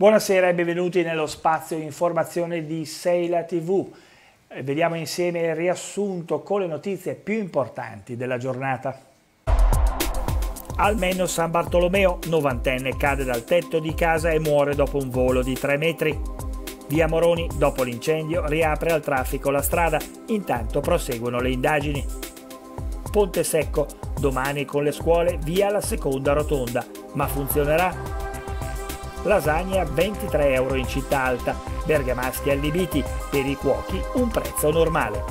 Buonasera e benvenuti nello spazio informazione di Seila TV. Eh, vediamo insieme il riassunto con le notizie più importanti della giornata. Almeno San Bartolomeo, novantenne, cade dal tetto di casa e muore dopo un volo di 3 metri. Via Moroni, dopo l'incendio, riapre al traffico la strada, intanto proseguono le indagini. Ponte Secco, domani con le scuole via la seconda rotonda, ma funzionerà? Lasagna 23 euro in città alta, bergamaschi allibiti, per i cuochi un prezzo normale.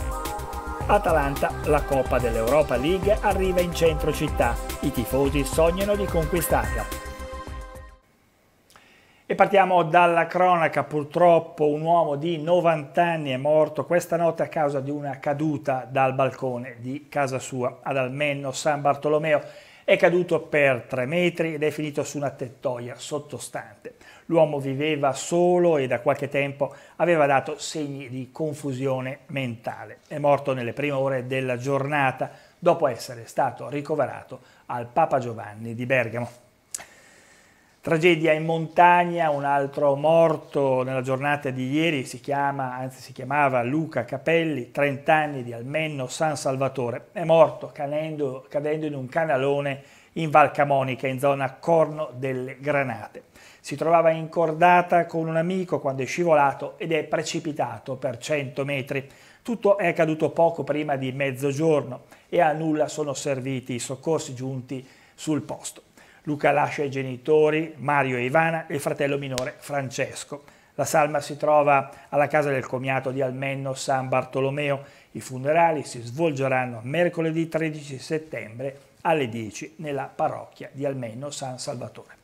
Atalanta, la Coppa dell'Europa League arriva in centro città, i tifosi sognano di conquistarla. E partiamo dalla cronaca, purtroppo un uomo di 90 anni è morto questa notte a causa di una caduta dal balcone di casa sua ad Almenno San Bartolomeo è caduto per tre metri ed è finito su una tettoia sottostante. L'uomo viveva solo e da qualche tempo aveva dato segni di confusione mentale. È morto nelle prime ore della giornata dopo essere stato ricoverato al Papa Giovanni di Bergamo. Tragedia in montagna, un altro morto nella giornata di ieri si chiama, anzi si chiamava Luca Capelli, 30 anni di Almenno San Salvatore. È morto cadendo, cadendo in un canalone in Val Camonica, in zona Corno delle Granate. Si trovava incordata con un amico quando è scivolato ed è precipitato per 100 metri. Tutto è accaduto poco prima di mezzogiorno e a nulla sono serviti i soccorsi giunti sul posto. Luca lascia i genitori, Mario e Ivana, e il fratello minore Francesco. La salma si trova alla casa del comiato di Almenno San Bartolomeo. I funerali si svolgeranno mercoledì 13 settembre alle 10 nella parrocchia di Almenno San Salvatore.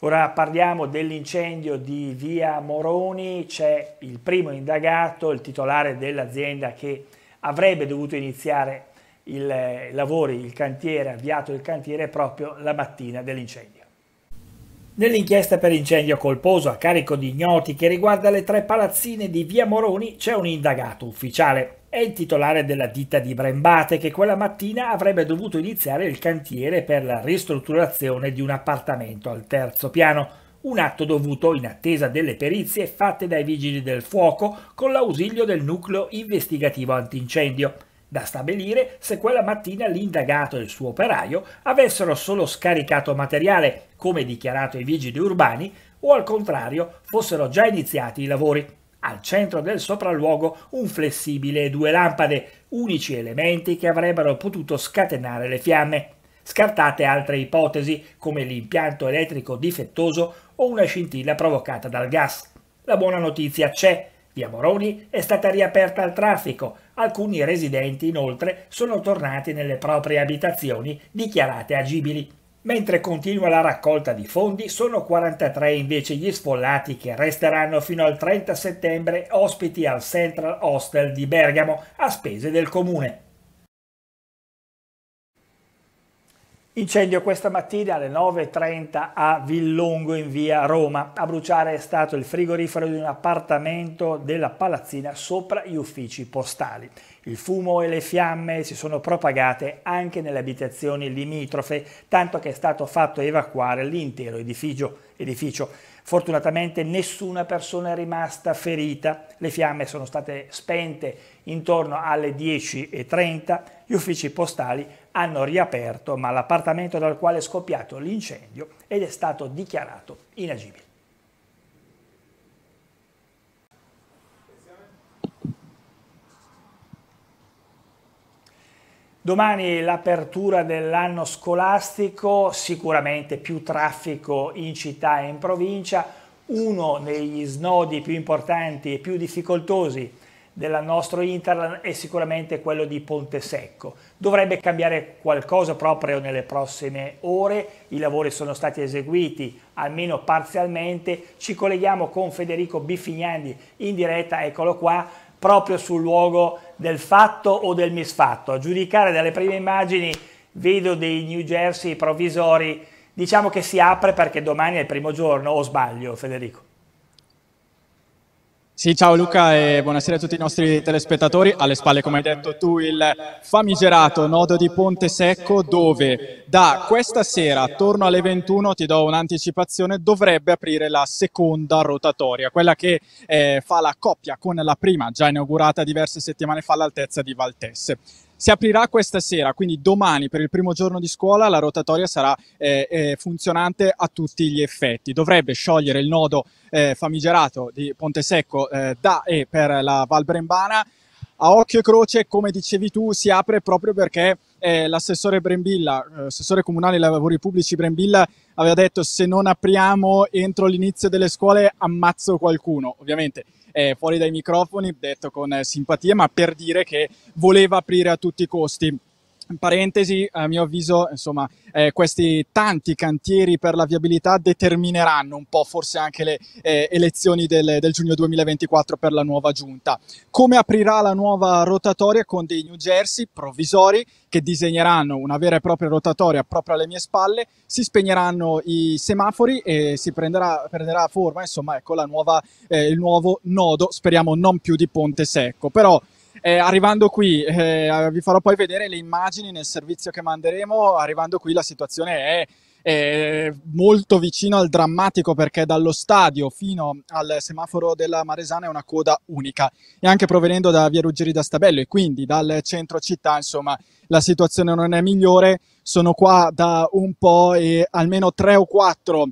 Ora parliamo dell'incendio di via Moroni, c'è il primo indagato, il titolare dell'azienda che avrebbe dovuto iniziare i lavori, il cantiere, avviato il cantiere proprio la mattina dell'incendio. Nell'inchiesta per incendio colposo a carico di ignoti che riguarda le tre palazzine di via Moroni c'è un indagato ufficiale. È il titolare della ditta di Brembate che quella mattina avrebbe dovuto iniziare il cantiere per la ristrutturazione di un appartamento al terzo piano, un atto dovuto in attesa delle perizie fatte dai vigili del fuoco con l'ausilio del nucleo investigativo antincendio da stabilire se quella mattina l'indagato e il suo operaio avessero solo scaricato materiale, come dichiarato ai vigili urbani, o al contrario fossero già iniziati i lavori. Al centro del sopralluogo un flessibile e due lampade, unici elementi che avrebbero potuto scatenare le fiamme. Scartate altre ipotesi, come l'impianto elettrico difettoso o una scintilla provocata dal gas. La buona notizia c'è, Via Moroni è stata riaperta al traffico. Alcuni residenti inoltre sono tornati nelle proprie abitazioni dichiarate agibili. Mentre continua la raccolta di fondi, sono 43 invece gli sfollati che resteranno fino al 30 settembre ospiti al Central Hostel di Bergamo a spese del comune. Incendio questa mattina alle 9.30 a Villongo in via Roma. A bruciare è stato il frigorifero di un appartamento della palazzina sopra gli uffici postali. Il fumo e le fiamme si sono propagate anche nelle abitazioni limitrofe, tanto che è stato fatto evacuare l'intero edificio. edificio. Fortunatamente nessuna persona è rimasta ferita, le fiamme sono state spente intorno alle 10.30, gli uffici postali hanno riaperto ma l'appartamento dal quale è scoppiato l'incendio ed è stato dichiarato inagibile. Domani l'apertura dell'anno scolastico, sicuramente più traffico in città e in provincia, uno degli snodi più importanti e più difficoltosi del nostro Interland è sicuramente quello di Ponte Secco. Dovrebbe cambiare qualcosa proprio nelle prossime ore, i lavori sono stati eseguiti almeno parzialmente, ci colleghiamo con Federico Biffignandi in diretta, eccolo qua, proprio sul luogo del fatto o del misfatto. A giudicare dalle prime immagini vedo dei New Jersey provvisori, diciamo che si apre perché domani è il primo giorno, o sbaglio Federico? Sì, ciao Luca e buonasera a tutti i nostri telespettatori. Alle spalle, come hai detto tu, il famigerato nodo di Ponte Secco dove da questa sera, attorno alle 21, ti do un'anticipazione, dovrebbe aprire la seconda rotatoria, quella che eh, fa la coppia con la prima, già inaugurata diverse settimane fa all'altezza di Valtesse. Si aprirà questa sera, quindi domani per il primo giorno di scuola la rotatoria sarà eh, eh, funzionante a tutti gli effetti. Dovrebbe sciogliere il nodo eh, famigerato di Ponte Secco eh, da e per la Val Brembana. A occhio e croce, come dicevi tu, si apre proprio perché eh, l'assessore Brembilla, eh, assessore comunale dei lavori pubblici Brembilla, aveva detto se non apriamo entro l'inizio delle scuole ammazzo qualcuno. Ovviamente eh, fuori dai microfoni, detto con eh, simpatia, ma per dire che voleva aprire a tutti i costi. Parentesi, a mio avviso, insomma, eh, questi tanti cantieri per la viabilità determineranno un po' forse anche le eh, elezioni del, del, giugno 2024 per la nuova giunta. Come aprirà la nuova rotatoria con dei New Jersey provvisori che disegneranno una vera e propria rotatoria proprio alle mie spalle, si spegneranno i semafori e si prenderà, prenderà forma, insomma, ecco nuova, eh, il nuovo nodo, speriamo non più di Ponte Secco. Però eh, arrivando qui, eh, vi farò poi vedere le immagini nel servizio che manderemo. Arrivando qui, la situazione è, molto vicino al drammatico perché dallo stadio fino al semaforo della Maresana è una coda unica. E anche provenendo da via Ruggeri da Stabello e quindi dal centro città, insomma, la situazione non è migliore. Sono qua da un po' e almeno tre o quattro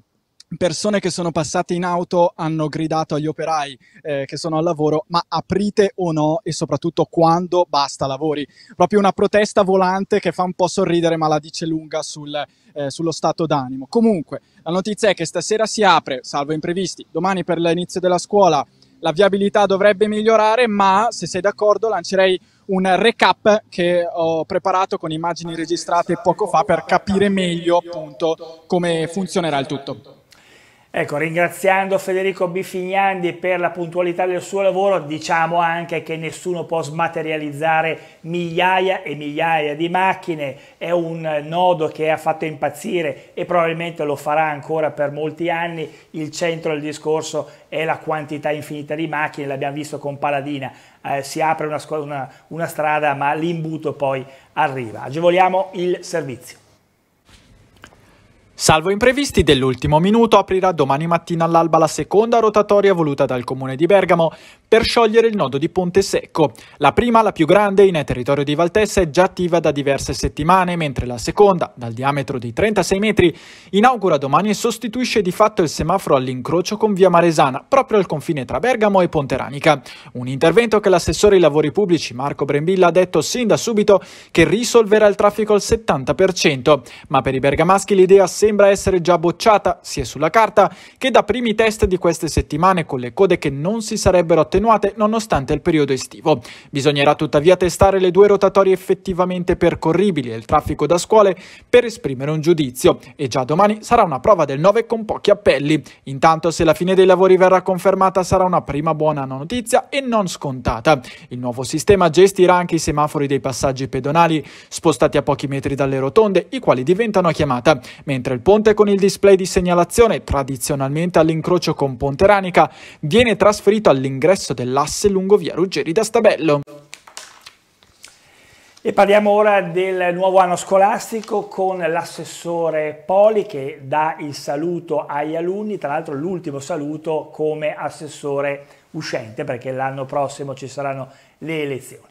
persone che sono passate in auto hanno gridato agli operai eh, che sono al lavoro ma aprite o no e soprattutto quando basta lavori proprio una protesta volante che fa un po' sorridere ma la dice lunga sul, eh, sullo stato d'animo comunque la notizia è che stasera si apre salvo imprevisti domani per l'inizio della scuola la viabilità dovrebbe migliorare ma se sei d'accordo lancerei un recap che ho preparato con immagini registrate poco fa per capire meglio appunto come funzionerà il tutto. Ecco, ringraziando Federico Bifignandi per la puntualità del suo lavoro, diciamo anche che nessuno può smaterializzare migliaia e migliaia di macchine, è un nodo che ha fatto impazzire e probabilmente lo farà ancora per molti anni, il centro del discorso è la quantità infinita di macchine, l'abbiamo visto con Paladina, eh, si apre una, una, una strada ma l'imbuto poi arriva. Agevoliamo il servizio. Salvo imprevisti dell'ultimo minuto aprirà domani mattina all'alba la seconda rotatoria voluta dal comune di Bergamo per sciogliere il nodo di Ponte Secco. La prima, la più grande, in territorio di Valtessa, è già attiva da diverse settimane, mentre la seconda, dal diametro di 36 metri, inaugura domani e sostituisce di fatto il semaforo all'incrocio con via Maresana, proprio al confine tra Bergamo e Ponteranica. Un intervento che l'assessore ai lavori pubblici Marco Brembilla ha detto sin da subito che risolverà il traffico al 70%, ma per i bergamaschi l'idea sembra essere già bocciata, sia sulla carta che da primi test di queste settimane con le code che non si sarebbero attenuate nonostante il periodo estivo. Bisognerà tuttavia testare le due rotatorie effettivamente percorribili e il traffico da scuole per esprimere un giudizio e già domani sarà una prova del 9 con pochi appelli. Intanto se la fine dei lavori verrà confermata sarà una prima buona notizia e non scontata. Il nuovo sistema gestirà anche i semafori dei passaggi pedonali spostati a pochi metri dalle rotonde, i quali diventano a chiamata, mentre il ponte con il display di segnalazione tradizionalmente all'incrocio con Ponte Ranica viene trasferito all'ingresso dell'asse lungo via Ruggeri da Stabello. E parliamo ora del nuovo anno scolastico con l'assessore Poli che dà il saluto agli alunni, tra l'altro l'ultimo saluto come assessore uscente perché l'anno prossimo ci saranno le elezioni.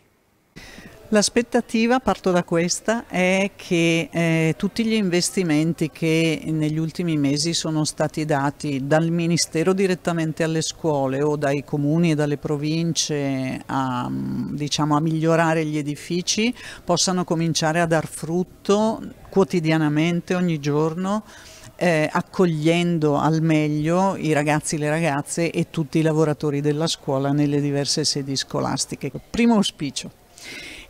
L'aspettativa, parto da questa, è che eh, tutti gli investimenti che negli ultimi mesi sono stati dati dal Ministero direttamente alle scuole o dai comuni e dalle province a, diciamo, a migliorare gli edifici possano cominciare a dar frutto quotidianamente, ogni giorno, eh, accogliendo al meglio i ragazzi, le ragazze e tutti i lavoratori della scuola nelle diverse sedi scolastiche. Primo auspicio.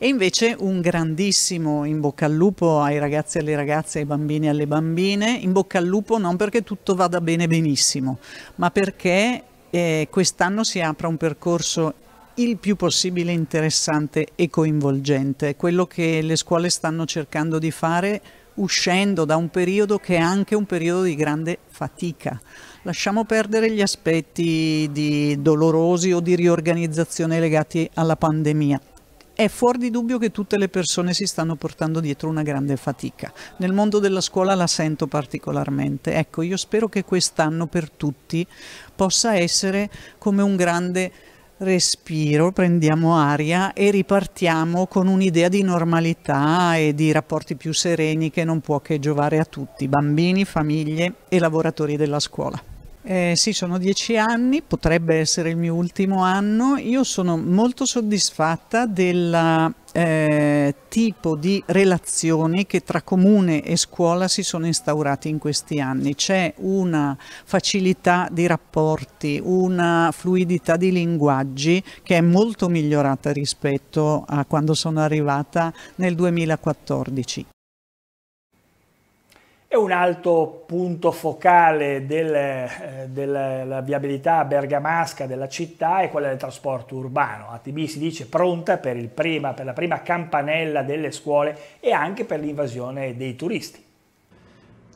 E invece un grandissimo in bocca al lupo ai ragazzi e alle ragazze, ai bambini e alle bambine, in bocca al lupo non perché tutto vada bene benissimo, ma perché eh, quest'anno si apra un percorso il più possibile interessante e coinvolgente, quello che le scuole stanno cercando di fare uscendo da un periodo che è anche un periodo di grande fatica. Lasciamo perdere gli aspetti dolorosi o di riorganizzazione legati alla pandemia è fuori di dubbio che tutte le persone si stanno portando dietro una grande fatica. Nel mondo della scuola la sento particolarmente. Ecco, io spero che quest'anno per tutti possa essere come un grande respiro, prendiamo aria e ripartiamo con un'idea di normalità e di rapporti più sereni che non può che giovare a tutti, bambini, famiglie e lavoratori della scuola. Eh, sì, sono dieci anni, potrebbe essere il mio ultimo anno. Io sono molto soddisfatta del eh, tipo di relazioni che tra comune e scuola si sono instaurati in questi anni. C'è una facilità di rapporti, una fluidità di linguaggi che è molto migliorata rispetto a quando sono arrivata nel 2014. E un altro punto focale del, eh, della viabilità bergamasca della città è quella del trasporto urbano. ATB si dice pronta per, prima, per la prima campanella delle scuole e anche per l'invasione dei turisti.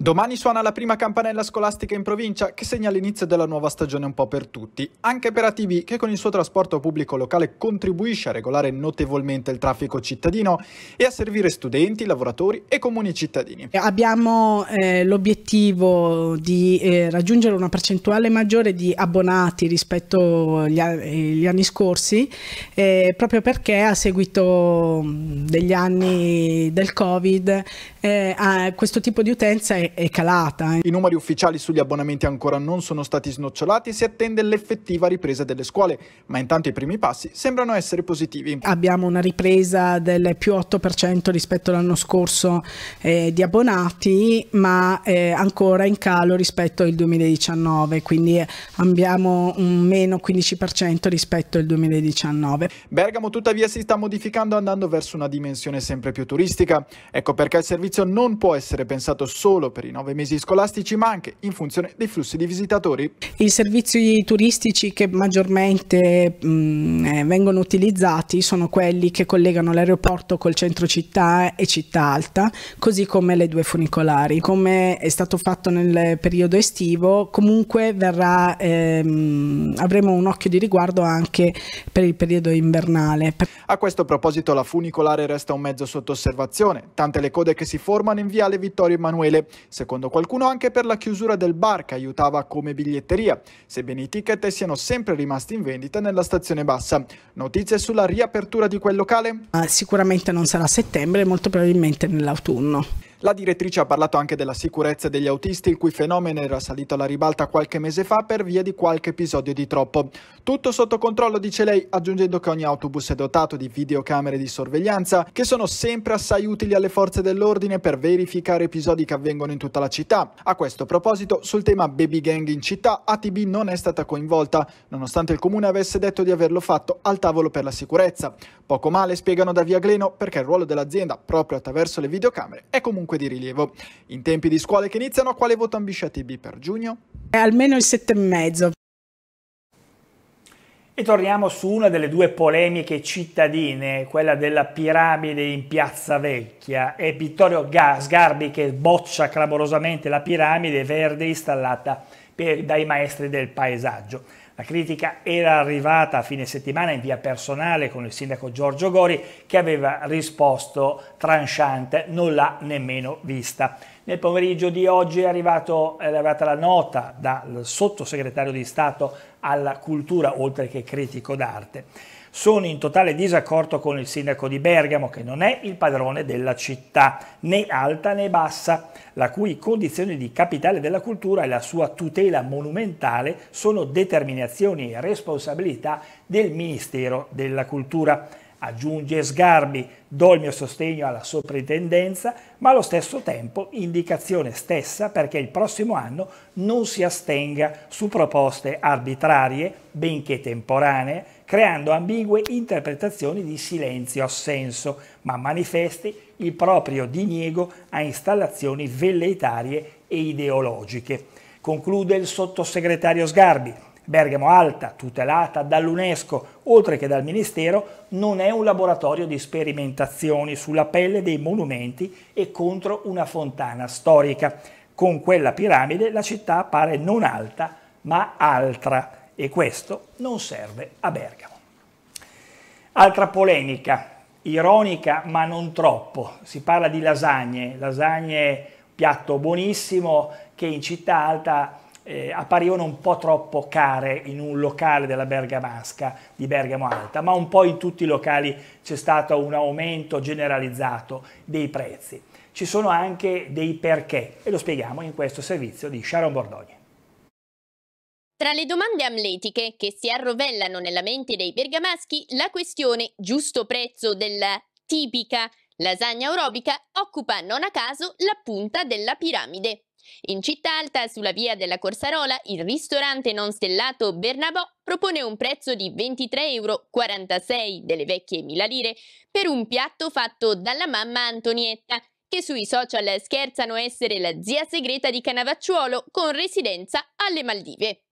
Domani suona la prima campanella scolastica in provincia che segna l'inizio della nuova stagione un po' per tutti, anche per ATV che con il suo trasporto pubblico locale contribuisce a regolare notevolmente il traffico cittadino e a servire studenti, lavoratori e comuni cittadini. Abbiamo eh, l'obiettivo di eh, raggiungere una percentuale maggiore di abbonati rispetto agli, agli anni scorsi, eh, proprio perché a seguito degli anni del Covid eh, questo tipo di utenza è è, calata. I numeri ufficiali sugli abbonamenti ancora non sono stati snocciolati e si attende l'effettiva ripresa delle scuole, ma intanto i primi passi sembrano essere positivi. Abbiamo una ripresa del più 8% rispetto all'anno scorso eh, di abbonati, ma eh, ancora in calo rispetto al 2019, quindi abbiamo un meno 15% rispetto al 2019. Bergamo tuttavia si sta modificando andando verso una dimensione sempre più turistica. Ecco perché il servizio non può essere pensato solo per i nove mesi scolastici, ma anche in funzione dei flussi di visitatori. I servizi turistici che maggiormente mh, mm, eh, vengono utilizzati sono quelli che collegano l'aeroporto col centro città e città alta, così come le due funicolari. Come è stato fatto nel periodo estivo, comunque verrà, ehm, avremo un occhio di riguardo anche per il periodo invernale. A questo proposito la funicolare resta un mezzo sotto osservazione, tante le code che si formano in viale Vittorio Emanuele, secondo qualcuno anche per la chiusura del bar che aiutava come biglietteria, sebbene i ticket siano sempre rimasti in vendita nella stazione bassa. Notizie sulla riapertura di quel locale? Uh, sicuramente non sarà a settembre, molto probabilmente nell'autunno. La direttrice ha parlato anche della sicurezza degli autisti, il cui fenomeno era salito alla ribalta qualche mese fa per via di qualche episodio di troppo. Tutto sotto controllo, dice lei, aggiungendo che ogni autobus è dotato di videocamere di sorveglianza che sono sempre assai utili alle forze dell'ordine per verificare episodi che avvengono in tutta la città. A questo proposito, sul tema baby gang in città, ATB non è stata coinvolta, nonostante il comune avesse detto di averlo fatto al tavolo per la sicurezza. Poco male, spiegano da Via Gleno, perché il ruolo dell'azienda, proprio attraverso le videocamere, è comunque comunque di rilievo. In tempi di scuole che iniziano, a quale voto ambisce ATB per giugno? È almeno il 7,5. E torniamo su una delle due polemiche cittadine, quella della piramide in Piazza Vecchia. È Vittorio Sgarbi che boccia clamorosamente la piramide verde installata per, dai maestri del paesaggio. La critica era arrivata a fine settimana in via personale con il sindaco Giorgio Gori che aveva risposto tranchante, non l'ha nemmeno vista. Nel pomeriggio di oggi è, arrivato, è arrivata la nota dal sottosegretario di Stato alla cultura, oltre che critico d'arte sono in totale disaccordo con il sindaco di Bergamo che non è il padrone della città, né alta né bassa, la cui condizione di capitale della cultura e la sua tutela monumentale sono determinazioni e responsabilità del Ministero della Cultura. Aggiunge Sgarbi, do il mio sostegno alla soprintendenza, ma allo stesso tempo indicazione stessa perché il prossimo anno non si astenga su proposte arbitrarie, benché temporanee, creando ambigue interpretazioni di silenzio-assenso, ma manifesti il proprio diniego a installazioni velleitarie e ideologiche. Conclude il sottosegretario Sgarbi. Bergamo Alta, tutelata dall'UNESCO oltre che dal Ministero, non è un laboratorio di sperimentazioni sulla pelle dei monumenti e contro una fontana storica. Con quella piramide la città appare non alta ma altra e questo non serve a Bergamo. Altra polemica, ironica ma non troppo, si parla di lasagne, lasagne piatto buonissimo che in città alta eh, apparivano un po' troppo care in un locale della Bergamasca di Bergamo Alta, ma un po' in tutti i locali c'è stato un aumento generalizzato dei prezzi. Ci sono anche dei perché e lo spieghiamo in questo servizio di Sharon Bordogni. Tra le domande amletiche che si arrovellano nella mente dei bergamaschi, la questione giusto prezzo della tipica lasagna orobica occupa non a caso la punta della piramide. In città alta, sulla via della Corsarola, il ristorante non stellato Bernabò propone un prezzo di 23,46 euro delle vecchie mila lire per un piatto fatto dalla mamma Antonietta, che sui social scherzano essere la zia segreta di Canavacciuolo con residenza alle Maldive.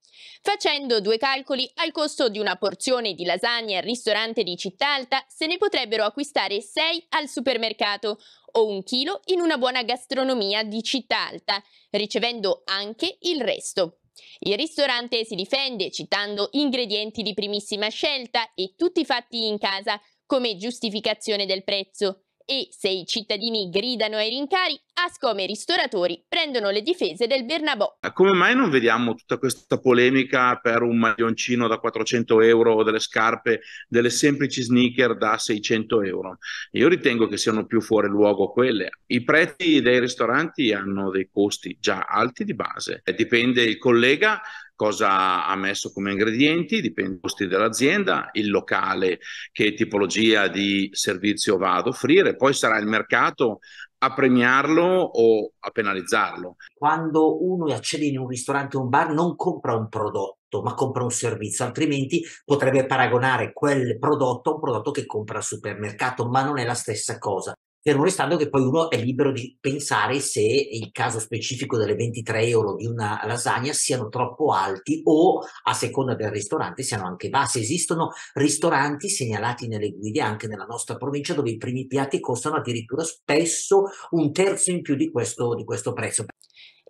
Facendo due calcoli, al costo di una porzione di lasagne al ristorante di Città Alta se ne potrebbero acquistare 6 al supermercato o un chilo in una buona gastronomia di Città Alta, ricevendo anche il resto. Il ristorante si difende citando ingredienti di primissima scelta e tutti fatti in casa come giustificazione del prezzo e se i cittadini gridano ai rincari, Ascom e i ristoratori prendono le difese del Bernabò. Come mai non vediamo tutta questa polemica per un maglioncino da 400 euro o delle scarpe, delle semplici sneaker da 600 euro? Io ritengo che siano più fuori luogo quelle. I prezzi dei ristoranti hanno dei costi già alti di base. Dipende il collega cosa ha messo come ingredienti, dipende dai costi dell'azienda, il locale, che tipologia di servizio va ad offrire, poi sarà il mercato a premiarlo o a penalizzarlo. Quando uno accede in un ristorante o un bar non compra un prodotto, ma compra un servizio, altrimenti potrebbe paragonare quel prodotto a un prodotto che compra al supermercato, ma non è la stessa cosa fermo restando che poi uno è libero di pensare se il caso specifico delle 23 euro di una lasagna siano troppo alti o a seconda del ristorante siano anche bassi. Esistono ristoranti segnalati nelle guide anche nella nostra provincia dove i primi piatti costano addirittura spesso un terzo in più di questo, di questo prezzo.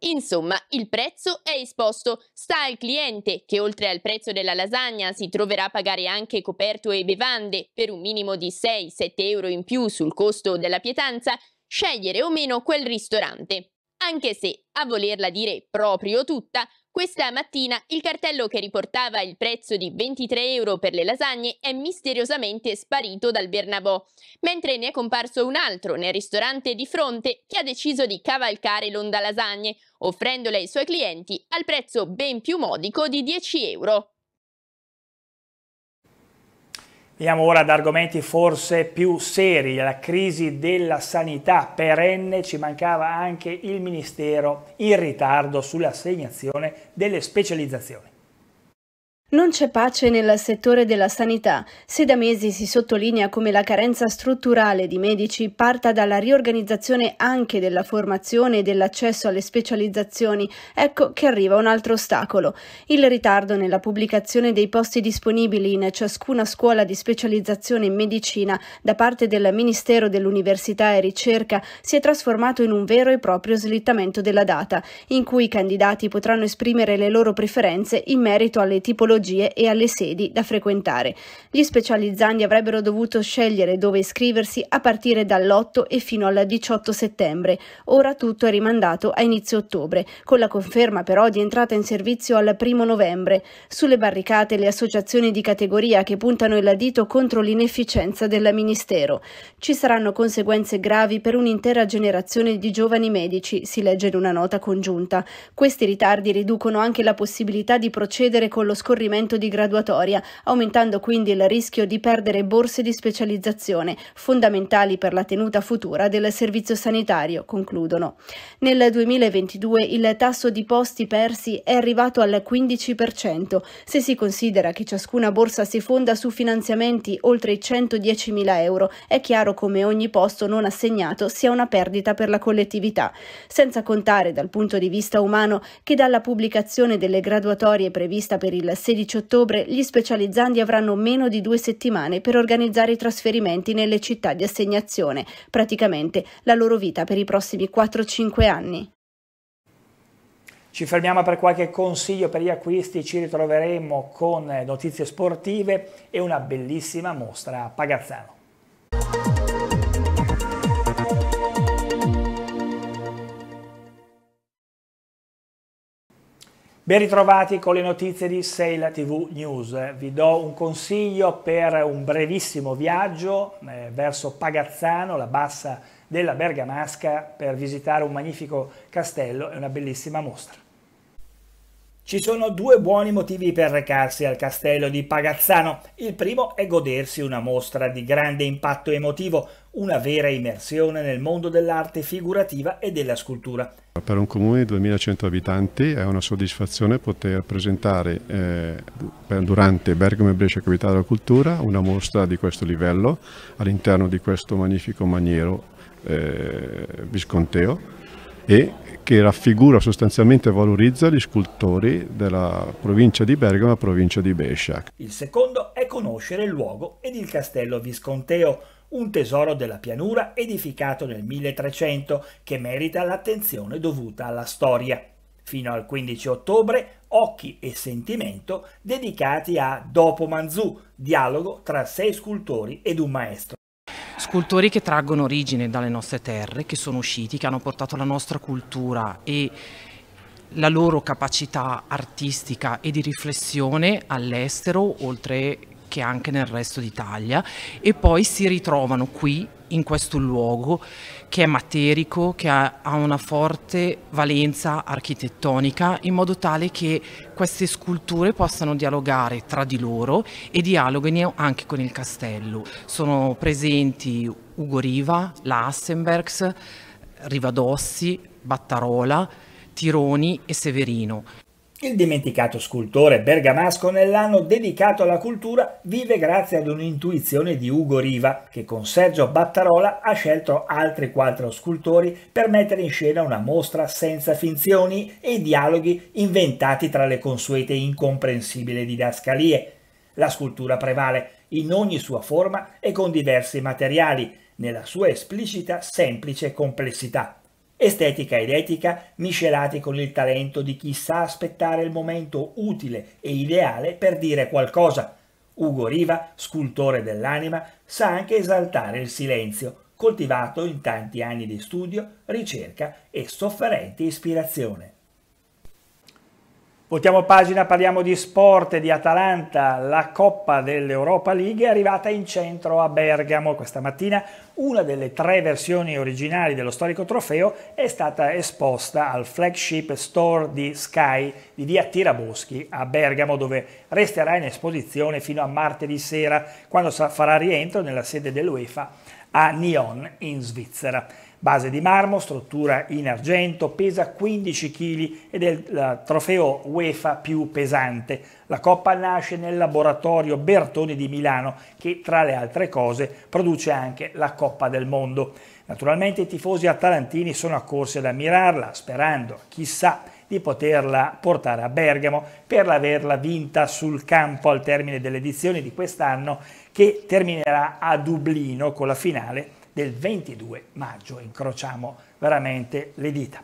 Insomma, il prezzo è esposto, sta al cliente che oltre al prezzo della lasagna si troverà a pagare anche coperto e bevande per un minimo di 6-7 euro in più sul costo della pietanza, scegliere o meno quel ristorante. Anche se, a volerla dire proprio tutta, questa mattina il cartello che riportava il prezzo di 23 euro per le lasagne è misteriosamente sparito dal Bernabò, mentre ne è comparso un altro nel ristorante di fronte che ha deciso di cavalcare l'onda lasagne, offrendole ai suoi clienti al prezzo ben più modico di 10 euro. Andiamo ora ad argomenti forse più seri, la crisi della sanità perenne, ci mancava anche il Ministero in ritardo sull'assegnazione delle specializzazioni. Non c'è pace nel settore della sanità, se da mesi si sottolinea come la carenza strutturale di medici parta dalla riorganizzazione anche della formazione e dell'accesso alle specializzazioni, ecco che arriva un altro ostacolo. Il ritardo nella pubblicazione dei posti disponibili in ciascuna scuola di specializzazione in medicina da parte del Ministero dell'Università e Ricerca si è trasformato in un vero e proprio slittamento della data, in cui i candidati potranno esprimere le loro preferenze in merito alle tipologie tipologie e alle sedi da frequentare. Gli specializzandi avrebbero dovuto scegliere dove iscriversi a partire dall'8 e fino al 18 settembre. Ora tutto è rimandato a inizio ottobre, con la conferma però di entrata in servizio al 1 novembre. Sulle barricate le associazioni di categoria che puntano il dito contro l'inefficienza del Ministero. Ci saranno conseguenze gravi per un'intera generazione di giovani medici, si legge in una nota congiunta. Questi ritardi riducono anche la possibilità di procedere con lo scorrimento trasferimento di graduatoria, aumentando quindi il rischio di perdere borse di specializzazione, fondamentali per la tenuta futura del servizio sanitario, concludono. Nel 2022 il tasso di posti persi è arrivato al 15%, se si considera che ciascuna borsa si fonda su finanziamenti oltre i 110.000 euro, è chiaro come ogni posto non assegnato sia una perdita per la collettività, senza contare dal punto di vista umano che dalla pubblicazione delle graduatorie prevista per il 16 ottobre gli specializzandi avranno meno di due settimane per organizzare i trasferimenti nelle città di assegnazione, praticamente la loro vita per i prossimi 4-5 anni. Ci fermiamo per qualche consiglio per gli acquisti, ci ritroveremo con notizie sportive e una bellissima mostra a Pagazzano. Ben ritrovati con le notizie di Sail TV News. Vi do un consiglio per un brevissimo viaggio eh, verso Pagazzano, la bassa della Bergamasca, per visitare un magnifico castello e una bellissima mostra. Ci sono due buoni motivi per recarsi al castello di Pagazzano. Il primo è godersi una mostra di grande impatto emotivo, una vera immersione nel mondo dell'arte figurativa e della scultura. Per un comune di 2100 abitanti è una soddisfazione poter presentare eh, durante Bergamo e Brescia Capitale della Cultura una mostra di questo livello all'interno di questo magnifico maniero eh, visconteo e che raffigura sostanzialmente e valorizza gli scultori della provincia di Bergamo e provincia di Brescia. Il secondo è conoscere il luogo ed il castello visconteo, un tesoro della pianura edificato nel 1300 che merita l'attenzione dovuta alla storia. Fino al 15 ottobre, Occhi e Sentimento dedicati a Dopo Manzù, dialogo tra sei scultori ed un maestro. Scultori che traggono origine dalle nostre terre, che sono usciti, che hanno portato la nostra cultura e la loro capacità artistica e di riflessione all'estero, oltre che anche nel resto d'Italia, e poi si ritrovano qui, in questo luogo, che è materico, che ha, ha, una forte valenza architettonica, in modo tale che queste sculture possano dialogare tra di loro e dialoghino anche con il castello. Sono presenti Ugo Riva, la Assenbergs, Rivadossi, Battarola, Tironi e Severino. Il dimenticato scultore bergamasco nell'anno dedicato alla cultura vive grazie ad un'intuizione di Ugo Riva, che con Sergio Battarola ha scelto altri quattro scultori per mettere in scena una mostra senza finzioni e dialoghi inventati tra le consuete incomprensibili didascalie. La scultura prevale in ogni sua forma e con diversi materiali, nella sua esplicita semplice complessità estetica ed etica miscelati con il talento di chi sa aspettare il momento utile e ideale per dire qualcosa. Ugo Riva, scultore dell'anima, sa anche esaltare il silenzio, coltivato in tanti anni di studio, ricerca e sofferente ispirazione. Voltiamo pagina, parliamo di sport di Atalanta. La Coppa dell'Europa League è arrivata in centro a Bergamo. Questa mattina una delle tre versioni originali dello storico trofeo è stata esposta al flagship store di Sky di via Tiraboschi a Bergamo, dove resterà in esposizione fino a martedì sera, quando farà rientro nella sede dell'UEFA a Nyon in Svizzera. Base di marmo, struttura in argento, pesa 15 kg ed è il trofeo UEFA più pesante. La coppa nasce nel laboratorio Bertoni di Milano che tra le altre cose produce anche la Coppa del Mondo. Naturalmente i tifosi atalantini sono accorsi ad ammirarla, sperando, chissà, di poterla portare a Bergamo per averla vinta sul campo al termine dell'edizione di quest'anno che terminerà a Dublino con la finale del 22 maggio. Incrociamo veramente le dita.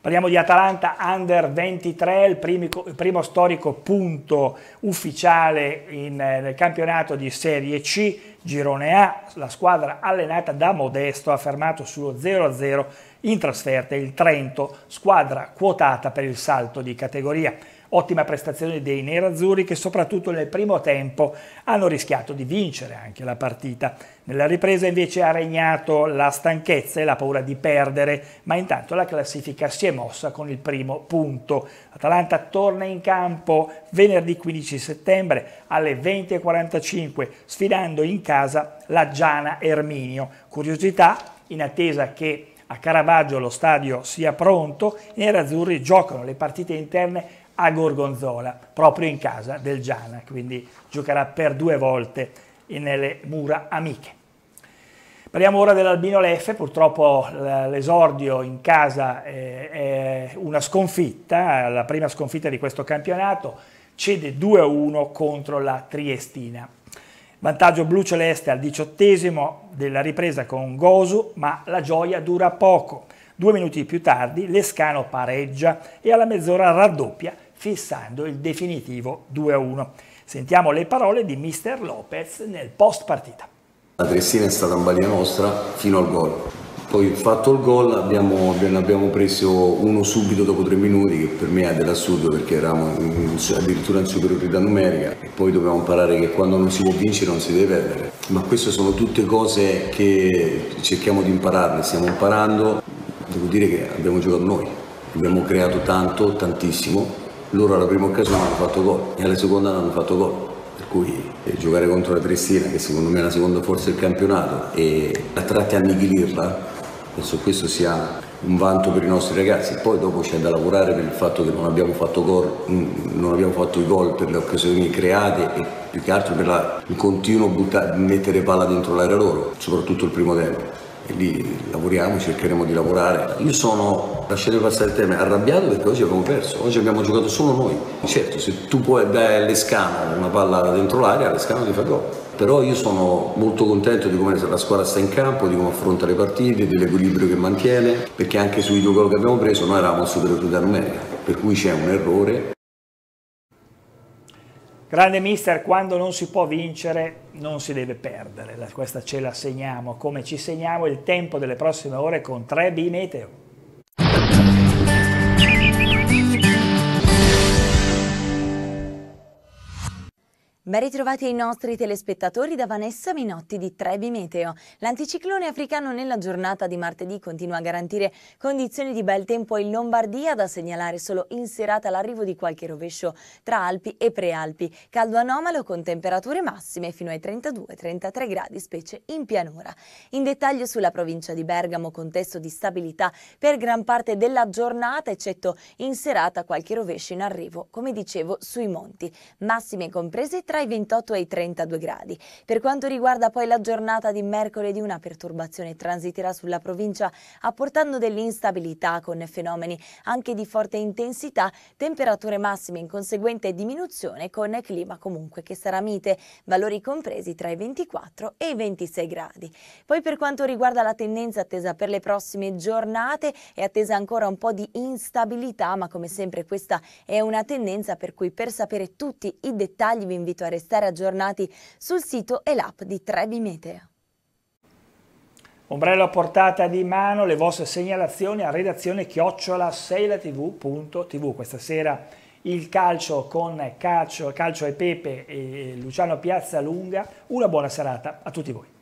Parliamo di Atalanta Under 23, il, primi, primo storico punto ufficiale in, eh, nel campionato di Serie C, Girone A. La squadra allenata da Modesto ha fermato sullo 0-0 in trasferta il Trento, squadra quotata per il salto di categoria. Ottima prestazione dei nerazzurri che soprattutto nel primo tempo hanno rischiato di vincere anche la partita. Nella ripresa invece ha regnato la stanchezza e la paura di perdere, ma intanto la classifica si è mossa con il primo punto. Atalanta torna in campo venerdì 15 settembre alle 20.45 sfidando in casa la Giana Erminio. Curiosità in attesa che a Caravaggio lo stadio sia pronto, i nerazzurri giocano le partite interne a Gorgonzola, proprio in casa del Giana, quindi giocherà per due volte nelle mura amiche. Parliamo ora dell'Albino Leffe, purtroppo l'esordio in casa è una sconfitta, la prima sconfitta di questo campionato, cede 2-1 contro la Triestina. Vantaggio blu-celeste al diciottesimo della ripresa con Gosu, ma la gioia dura poco. Due minuti più tardi Lescano pareggia e alla mezz'ora raddoppia fissando il definitivo 2-1. Sentiamo le parole di Mister Lopez nel post partita. La Triestina è stata in balia nostra fino al gol. Poi fatto il gol abbiamo, abbiamo, preso uno subito dopo tre minuti che per me è dell'assurdo perché eravamo in, addirittura in superiorità numerica e poi dobbiamo imparare che quando non si può vincere non si deve perdere. Ma queste sono tutte cose che cerchiamo di imparare, stiamo imparando. Devo dire che abbiamo giocato noi, abbiamo creato tanto, tantissimo loro alla prima occasione hanno fatto gol e alla seconda non hanno fatto gol. Per cui eh, giocare contro la Triestina, che secondo me è la seconda forza del campionato, e a tratti annichilirla, penso che questo sia un vanto per i nostri ragazzi. Poi dopo c'è da lavorare per il fatto che non abbiamo fatto, gol, mm, non abbiamo fatto i gol per le occasioni create e più che altro per la, il continuo buttare, mettere palla dentro l'area loro, soprattutto il primo tempo e lì lavoriamo, cercheremo di lavorare. Io sono, lasciatemi passare il termine, arrabbiato perché oggi abbiamo perso, oggi abbiamo giocato solo noi. Certo, se tu puoi dare all'Escano una palla dentro l'area, l'Escano ti fa gol. Però io sono molto contento di come la squadra sta in campo, di come affronta le partite, dell'equilibrio che mantiene, perché anche sui due gol che abbiamo preso noi eravamo superiorità numerica, per cui c'è un errore Grande mister, quando non si può vincere non si deve perdere, questa ce la segniamo, come ci segniamo il tempo delle prossime ore con 3B Meteo. Ben ritrovati ai nostri telespettatori da Vanessa Minotti di Trebi Meteo. L'anticiclone africano nella giornata di martedì continua a garantire condizioni di bel tempo in Lombardia, da segnalare solo in serata l'arrivo di qualche rovescio tra Alpi e Prealpi. Caldo anomalo con temperature massime fino ai 32-33 gradi, specie in pianura. In dettaglio sulla provincia di Bergamo, contesto di stabilità per gran parte della giornata, eccetto in serata qualche rovescio in arrivo, come dicevo, sui monti. Massime comprese tra i 28 e i 32 gradi. Per quanto riguarda poi la giornata di mercoledì, una perturbazione transiterà sulla provincia apportando dell'instabilità con fenomeni anche di forte intensità, temperature massime in conseguente diminuzione con clima comunque che sarà mite, valori compresi tra i 24 e i 26 gradi. Poi per quanto riguarda la tendenza attesa per le prossime giornate è attesa ancora un po' di instabilità, ma come sempre questa è una tendenza per cui per sapere tutti i dettagli vi invito a restare aggiornati sul sito e l'app di Trebi Meteo. Ombrello a portata di mano, le vostre segnalazioni a redazione chiocciola seilatv.tv. Questa sera il calcio con calcio, calcio e Pepe e Luciano Piazzalunga. Una buona serata a tutti voi.